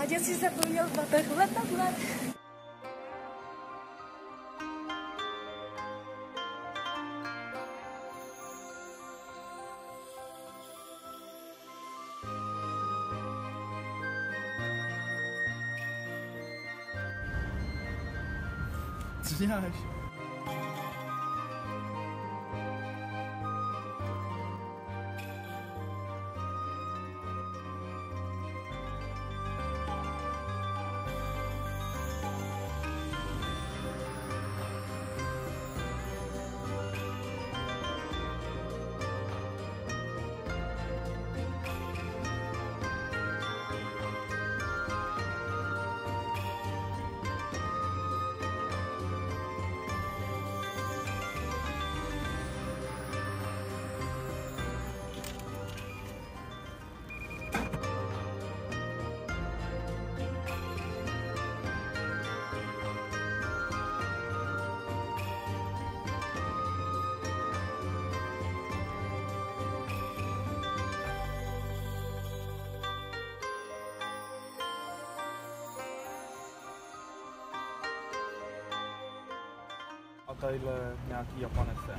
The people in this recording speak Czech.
Láďa si zapomněl batoh letadla. Co děláš? Tadyhle nějaký Japanese.